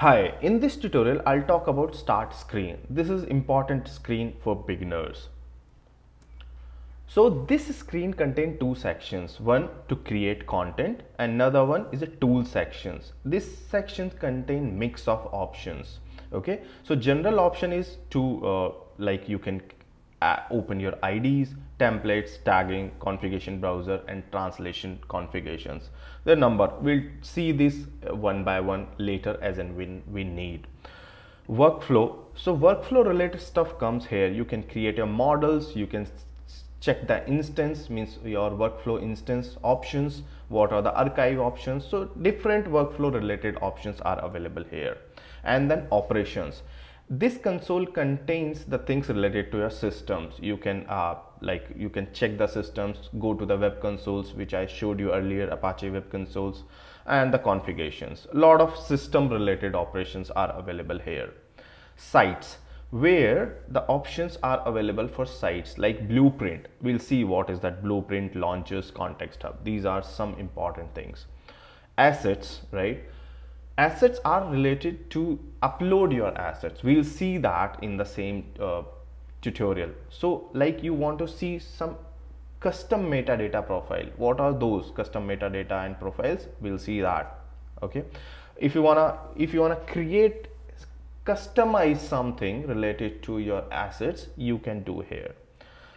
Hi, in this tutorial I'll talk about start screen. This is important screen for beginners. So this screen contains two sections, one to create content another one is a tool sections. This sections contain mix of options. Okay, so general option is to uh, like you can open your IDs, templates, tagging, configuration browser and translation configurations. The number, we'll see this uh, one by one later as and when we need. Workflow, so workflow related stuff comes here. You can create your models, you can check the instance means your workflow instance options what are the archive options so different workflow related options are available here and then operations this console contains the things related to your systems. You can uh, like you can check the systems go to the web consoles which i showed you earlier apache web consoles and the configurations. A lot of system related operations are available here. Sites. Where the options are available for sites like blueprint. We'll see what is that blueprint launches context hub. These are some important things. Assets right assets are related to upload your assets. We'll see that in the same uh, tutorial. So like you want to see some custom metadata profile. What are those custom metadata and profiles? We'll see that. Okay? If you wanna if you wanna create customize something related to your assets you can do here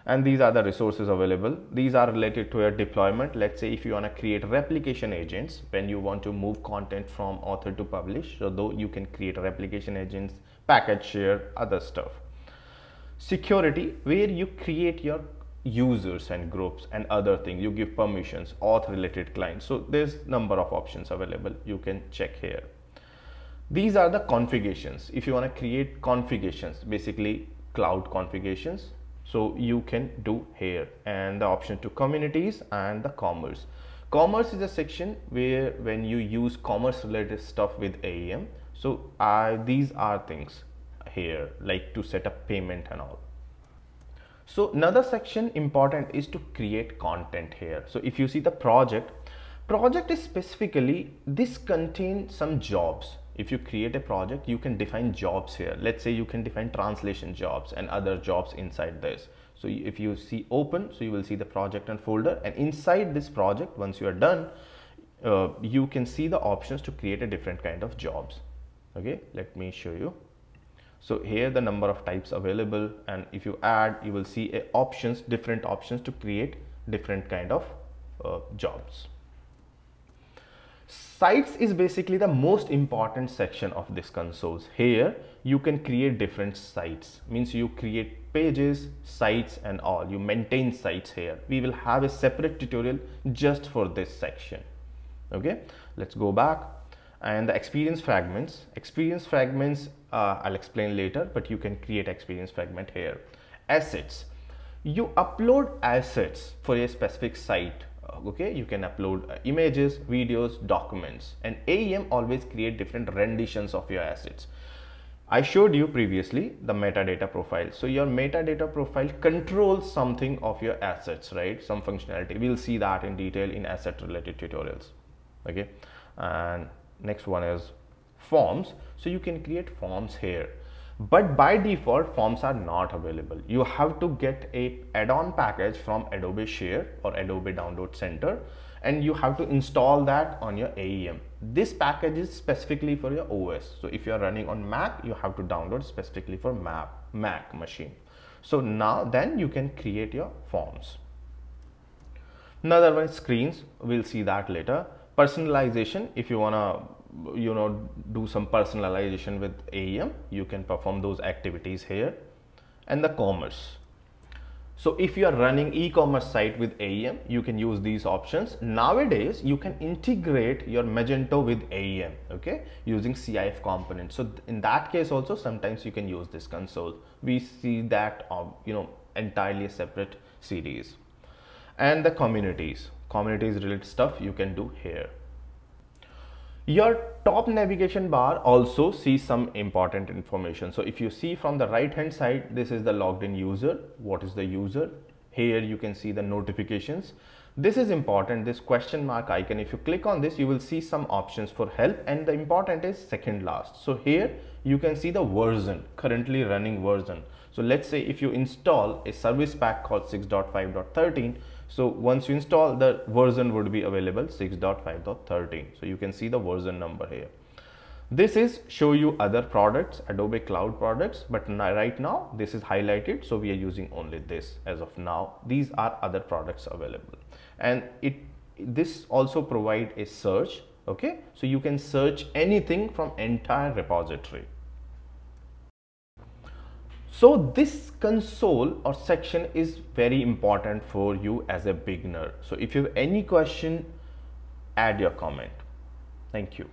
and these are the resources available. These are related to your deployment. Let's say if you want to create replication agents when you want to move content from author to publish so though you can create replication agents package share other stuff. Security where you create your users and groups and other things. You give permissions auth related clients. So there's number of options available. You can check here. These are the configurations. If you want to create configurations basically cloud configurations so you can do here. And the option to communities and the commerce. Commerce is a section where when you use commerce related stuff with AEM so uh, these are things here like to set up payment and all. So another section important is to create content here. So if you see the project project is specifically this contains some jobs if you create a project you can define jobs here. Let's say you can define translation jobs and other jobs inside this. So if you see open so you will see the project and folder. And inside this project once you are done uh, you can see the options to create a different kind of jobs. Okay let me show you. So here the number of types available. And if you add you will see options different options to create different kind of uh, jobs sites is basically the most important section of this consoles. Here you can create different sites. Means you create pages sites and all. You maintain sites here. We will have a separate tutorial just for this section. Okay? Let's go back. And the experience fragments. Experience fragments uh, i'll explain later but you can create experience fragment here. Assets. You upload assets for a specific site okay you can upload uh, images videos documents and aem always create different renditions of your assets I showed you previously the metadata profile. So your metadata profile controls something of your assets, right? Some functionality. We'll see that in detail in asset related tutorials. Okay. And next one is forms. So you can create forms here but by default forms are not available. You have to get a add-on package from adobe share or adobe download center and you have to install that on your aem this package is specifically for your os so if you are running on mac you have to download specifically for mac mac machine. So now then you can create your forms. Another one screens. We'll see that later. Personalization. If you want to you know do some personalization with AEM you can perform those activities here. And the commerce. So if you are running e-commerce site with AEM you can use these options. Nowadays you can integrate your Magento with AEM okay? Using CIF components so in that case also sometimes you can use this console. We see that um, you know entirely separate series. And the communities. Communities related stuff you can do here your top navigation bar also sees some important information. So if you see from the right hand side, this is the logged in user. What is the user? Here you can see the notifications. this is important this question mark icon if you click on this you will see some options for help and the important is second last so here you can see the version currently running version so let's say if you install a service pack called 6.5.13 so once you install the version would be available 6.5.13 so you can see the version number here. This is show you other products adobe cloud products but right now this is highlighted so we are using only this as of now. These are other products available. And it this also provide a search okay? So you can search anything from entire repository so this console or section is very important for you as a beginner. So if you have any question add your comment. Thank you